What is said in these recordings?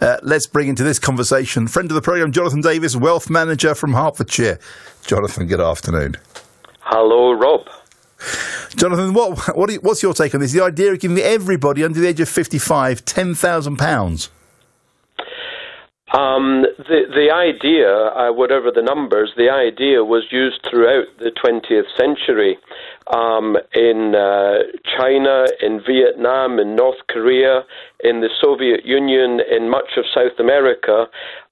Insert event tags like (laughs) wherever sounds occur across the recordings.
Uh, let's bring into this conversation friend of the programme, Jonathan Davis, wealth manager from Hertfordshire. Jonathan, good afternoon. Hello, Rob. Jonathan, what, what you, what's your take on this? The idea of giving everybody under the age of 55 £10,000? Um, the the idea, uh, whatever the numbers, the idea was used throughout the 20th century. Um, in uh, China, in Vietnam, in North Korea, in the Soviet Union, in much of South America,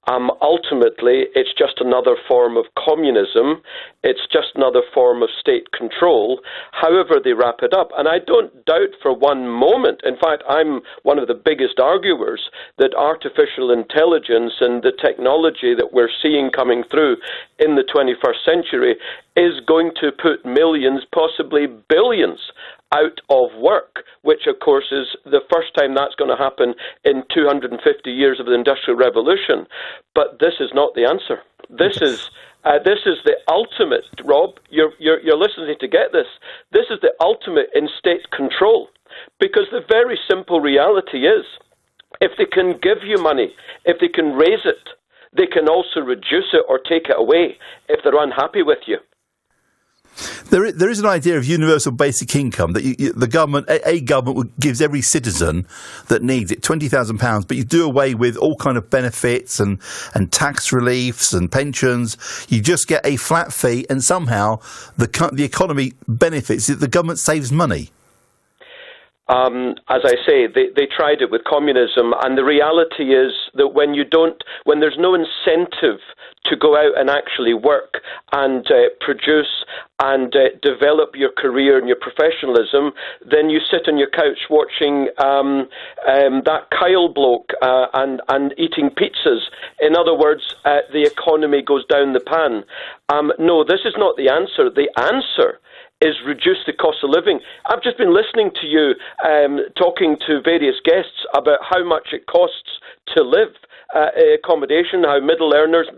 um, ultimately, it's just another form of communism. It's just another form of state control. However, they wrap it up. And I don't doubt for one moment, in fact, I'm one of the biggest arguers, that artificial intelligence and the technology that we're seeing coming through in the 21st century is going to put millions, possibly billions, out of work, which of course is the first time that's going to happen in 250 years of the Industrial Revolution. But this is not the answer. This is uh, this is the ultimate, Rob. You're, you're, you're listening to get this. This is the ultimate in state control, because the very simple reality is, if they can give you money, if they can raise it, they can also reduce it or take it away if they're unhappy with you. There is, there is an idea of universal basic income that you, you, the government, a, a, government gives every citizen that needs it twenty thousand pounds, but you do away with all kind of benefits and, and tax reliefs and pensions. You just get a flat fee, and somehow the the economy benefits. The government saves money. Um, as I say, they, they tried it with communism, and the reality is that when you don't, when there's no incentive to go out and actually work and uh, produce and uh, develop your career and your professionalism, then you sit on your couch watching um, um, that Kyle bloke uh, and and eating pizzas. In other words, uh, the economy goes down the pan. Um, no, this is not the answer. The answer is reduce the cost of living. I've just been listening to you um, talking to various guests about how much it costs to live. Uh, accommodation, how middle earners,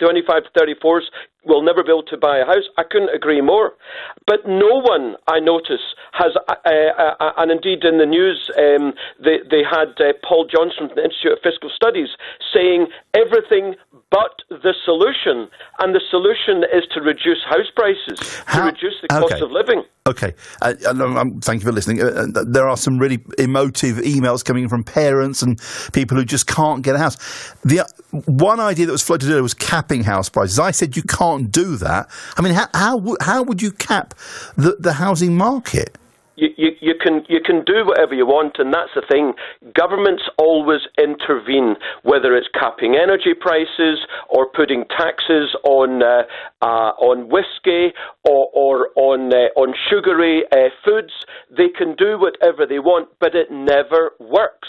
25 to 34s, will never be able to buy a house. I couldn't agree more. But no one, I notice, has, uh, uh, uh, and indeed in the news, um, they, they had uh, Paul Johnson from the Institute of Fiscal Studies saying everything but the solution. And the solution is to reduce house prices, How? to reduce the cost okay. of living. Okay, uh, um, thank you for listening. Uh, uh, there are some really emotive emails coming from parents and people who just can't get a house. The uh, one idea that was floated earlier was capping house prices. I said you can't do that. I mean, how how, how would you cap the, the housing market? You, you, you, can you can do whatever you want, and that's the thing. Governments always intervene, whether it's capping energy prices or putting taxes on uh, uh, on whiskey or, or on uh, on sugary uh, foods. They can do whatever they want, but it never works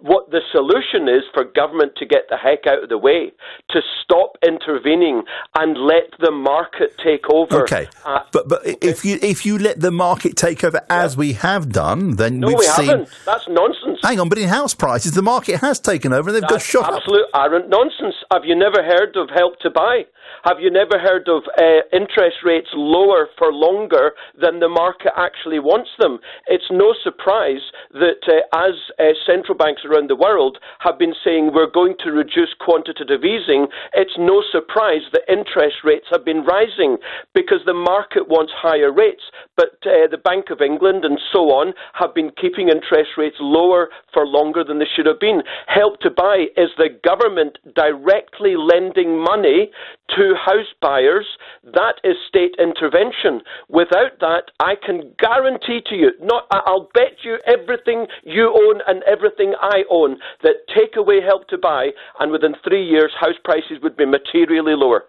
what the solution is for government to get the heck out of the way, to stop intervening and let the market take over. Okay, uh, but but okay. if you if you let the market take over as yeah. we have done, then no, we've we seen. Haven't. That's nonsense. Hang on, but in house prices, the market has taken over and they've That's got shot absolute up. arrant nonsense. Have you never heard of help to buy? Have you never heard of uh, interest rates lower for longer than the market actually wants them? It's no surprise that uh, as uh, central banks around the world have been saying we're going to reduce quantitative easing, it's no surprise that interest rates have been rising because the market wants higher rates. But uh, the Bank of England and so on have been keeping interest rates lower for longer than they should have been. Help to buy is the government directly lending money to house buyers. That is state intervention. Without that, I can guarantee to you, not I'll bet you everything you own and everything I own that take away help to buy, and within three years, house prices would be materially lower.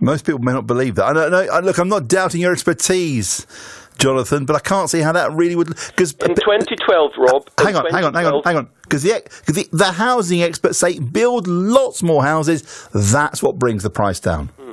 Most people may not believe that. I, I, look, I'm not doubting your expertise. Jonathan, but I can't see how that really would. Because in 2012, Rob. Hang on, hang on, hang on, hang on. Because the, the, the housing experts say build lots more houses. That's what brings the price down. Hmm.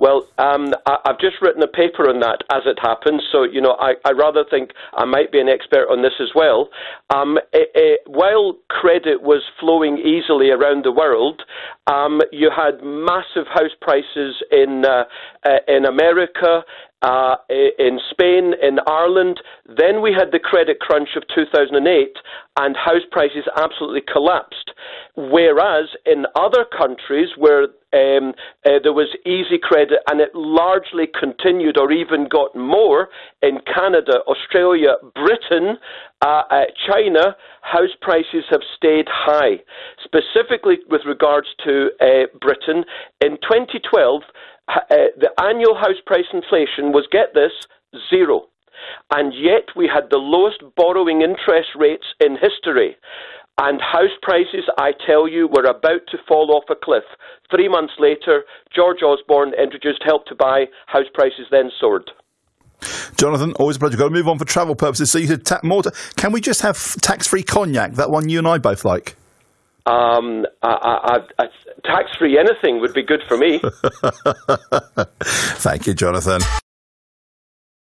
Well, um, I, have just written a paper on that as it happens, so you know I, I rather think I might be an expert on this as well. Um, it, it, while credit was flowing easily around the world. Um, you had massive house prices in uh, uh, in America, uh, in Spain, in Ireland. Then we had the credit crunch of 2008, and house prices absolutely collapsed. Whereas in other countries where um, uh, there was easy credit and it largely continued or even got more in Canada, Australia, Britain, uh, uh, China, house prices have stayed high. Specifically with regards to uh, Britain, in 2012, uh, the annual house price inflation was, get this, zero. And yet we had the lowest borrowing interest rates in history. And house prices, I tell you, were about to fall off a cliff. Three months later, George Osborne introduced Help to Buy. House prices then soared. Jonathan, always a pleasure. Got to move on for travel purposes. So you said ta- more. can we just have tax-free cognac? That one you and I both like. Um, I, I, I, tax-free anything would be good for me. (laughs) Thank you, Jonathan.